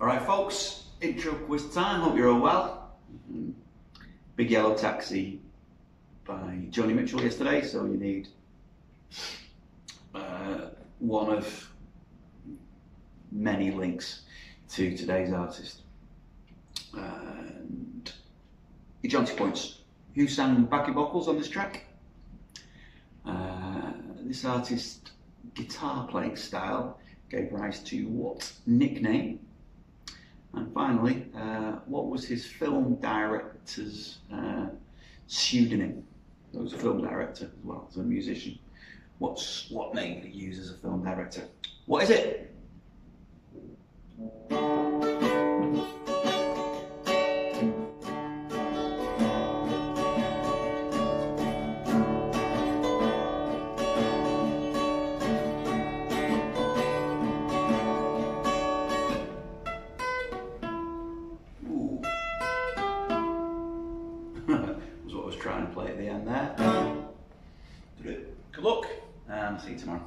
All right, folks, intro quiz time. Hope you're all well. Big Yellow Taxi by Joni Mitchell yesterday, so you need uh, one of many links to today's artist. And your Johnson points. Who sang Backy Bockles on this track? Uh, this artist's guitar playing style gave rise to what nickname? And finally, uh, what was his film director's uh, pseudonym? He was a film director as well as a musician. What's what name did he use as a film director? What is it? try and play at the end there. Good luck and see you tomorrow.